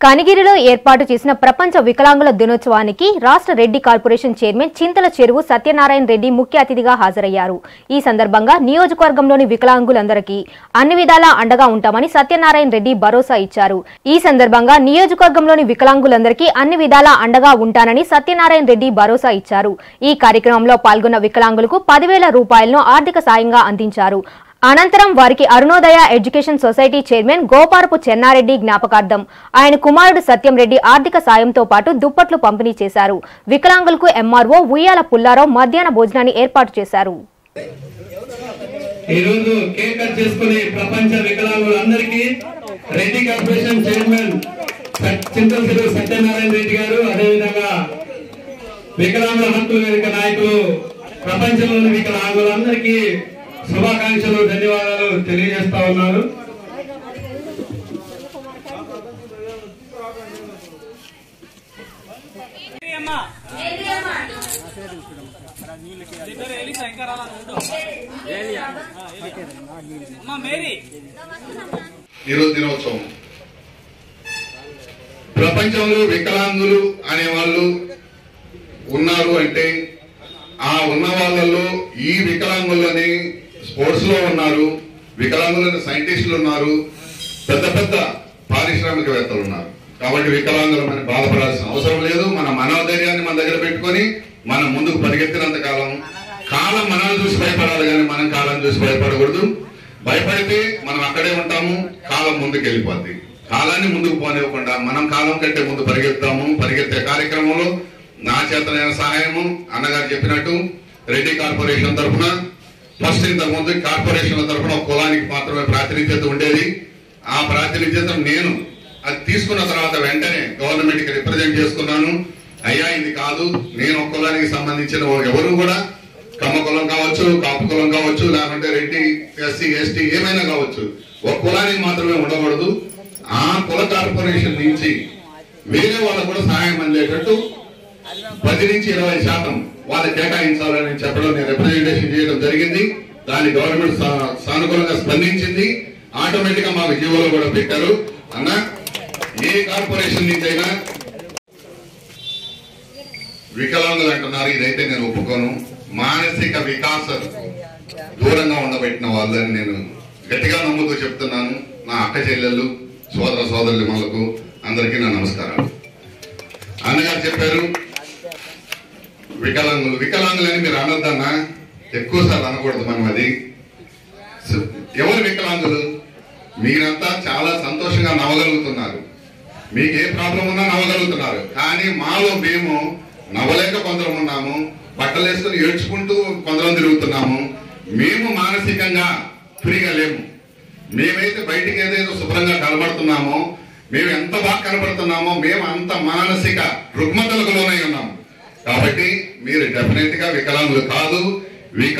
కనిగిరిలో ఏర్పాటు చేసిన ప్రపంచ వికలాంగుల దినోత్సవానికి రాష్ట్ర రెడ్డి కార్పొరేషన్ చైర్మన్ చింతల చెరువు సత్యనారాయణ రెడ్డి ముఖ్య అతిథిగా హాజరయ్యారు. ఈ సందర్భంగా నియోజకవర్గంలోని వికలాంగులందరికీ అన్ని విధాలా అండగా ఉంటామని సత్యనారాయణ రెడ్డి భరోసా ఇచ్చారు. ఈ సందర్భంగా నియోజకవర్గంలోని వికలాంగులందరికీ అన్ని విధాలా అండగా ఉంటానని సత్యనారాయణ రెడ్డి భరోసా ఇచ్చారు. ఈ కార్యక్రమంలో పాల్గొన్న వికలాంగులకు పదివేల రూపాయలను ఆర్థిక సాయంగా అందించారు. అనంతరం వారికి Arunodaya education society chairman Goparapu Chennareddy జ్ఞాపకార్థం. ఆయన కుమారుడు సత్యం రెడ్డి ఆర్థిక సాయంతో పాటు దుప్పట్లు పంపిణీ చేశారు. వికలాంగులకు ఎంఆర్ఓ ఉయ్యాల పుల్లారావు మధ్యాహ్న భోజనాన్ని ఏర్పాటు చేశారు. ఈ కేక్ కట్ చేసుకుని ప్రపంచ వికలాంగులందరికీ రెడ్డి కార్పొరేషన్ చైర్మన్ చింతలసిరి సత్యనారాయణ రెడ్డి గారు అదేవిధంగా వికలాంగుల హక్కుల వేదిక నాయకులు ప్రపంచంలోని వికలాంగులందరికీ శుభాకాంక్షలు ధన్యవాదాలు తెలియజేస్తా ఉన్నారు ఈరోజు దినోత్సవం. ప్రపంచంలో వికలాంగులు అనే వాళ్ళు ఉన్నారు అంటే ఆ ఉన్న వాళ్ళల్లో ఈ వికలాంగులని స్పోర్ట్స్లో ఉన్నారు వికలాంగులైన సైంటిస్టులు ఉన్నారు పెద్ద పెద్ద పారిశ్రామికవేత్తలు ఉన్నారు. కాబట్టి వికలాంగులు మనం బాధపడాల్సిన అవసరం లేదు. మన మనోధైర్యాన్ని మన దగ్గర పెట్టుకొని మనం ముందుకు పరిగెత్తినంత కాలం కాలం మనల్ని చూసి భయపడాలి కానీ మనం కాలం చూసి భయపడకూడదు. భయపడితే మనం అక్కడే ఉంటాము కాలం ముందుకు వెళ్ళిపోద్ది కాలాన్ని ముందుకు పోనివ్వకుండా మనం కాలం కంటే ముందు పరిగెత్తాము పరిగెత్తే కార్యక్రమంలో నా చేతనైన సహాయము అన్నగారు చెప్పినట్టు రెడ్డి కార్పొరేషన్ తరఫున ఫస్ట్ ఇంతకు ముందు కార్పొరేషన్ తరఫున ఒక కులానికి మాత్రమే ప్రాతినిధ్యత ఉండేది. ఆ ప్రాతినిధ్యత నేను అది తీసుకున్న తర్వాత వెంటనే గవర్నమెంట్కి రిప్రజెంట్ చేసుకున్నాను. అయ్యా ఇది కాదు. నేను ఒక కులానికి సంబంధించిన ఎవరు కూడా కమ్మ కులం కావచ్చు కాపు కులం కావచ్చు లేకుంటే రెడ్డి ఎస్సీ ఎస్టీ ఏమైనా కావచ్చు ఒక కులానికి మాత్రమే ఉండకూడదు. ఆ కుల కార్పొరేషన్ నుంచి వేరే వాళ్ళకు కూడా సహాయం అందేటట్టు పది నుంచి ఇరవై శాతం వాళ్ళు కేటాయించాలని చెప్పడం నేను రిప్రజెంటేషన్ చేయడం జరిగింది. దాన్ని గవర్నమెంట్ సానుకూలంగా స్పందించింది. ఆటోమేటిక్గా మాకు జీవోలో కూడా పెట్టారు. అన్న ఏ కార్పొరేషన్ నుంచి అయినా వికలాంగులు అంటున్నారు ఇదైతే నేను ఒప్పుకోను. మానసిక వికాస దూరంగా ఉండబెట్టిన వాళ్ళని నేను గట్టిగా నమ్ముతూ చెప్తున్నాను. నా అక్క చెల్లెళ్ళు సోదర సోదరులు మనకు అందరికీ నా నమస్కారాలు. అన్నగారు చెప్పారు వికలాంగులు. వికలాంగులని మీరు అనొద్దన్నా. ఎక్కువ సార్లు అనకూడదు మనం అది. ఎవరు వికలాంగులు? మీరంతా చాలా సంతోషంగా నవ్వగలుగుతున్నారు. మీకు ఏ ప్రాబ్లం ఉన్నా నవ్వగలుగుతున్నారు. కానీ మాలో మేము నవ్వలేక కొందరం ఉన్నాము. బట్టలు వేసుకుని ఏడ్చుకుంటూ కొందరం తిరుగుతున్నాము. మేము మానసికంగా ఫ్రీగా లేము. మేమైతే బయటికి ఏదైతే శుభ్రంగా కనబడుతున్నామో. మేము ఎంత బాగా కనబడుతున్నామో మేము అంత మానసిక రుగ్మతలకు లోనై ఉన్నాము. కాబట్టి మీరు డెఫినెట్గా వికలాంగులు కాదు. విక